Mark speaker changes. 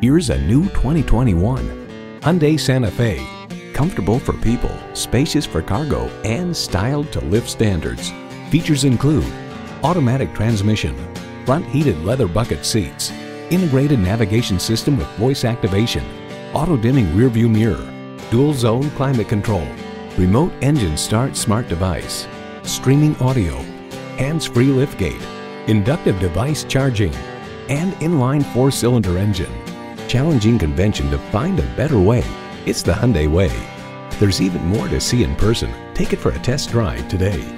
Speaker 1: Here's a new 2021 Hyundai Santa Fe. Comfortable for people, spacious for cargo, and styled to lift standards. Features include automatic transmission, front heated leather bucket seats, integrated navigation system with voice activation, auto dimming rearview mirror, dual zone climate control, remote engine start smart device, streaming audio, hands-free liftgate, inductive device charging, and inline four-cylinder engine. Challenging convention to find a better way. It's the Hyundai way. There's even more to see in person. Take it for a test drive today.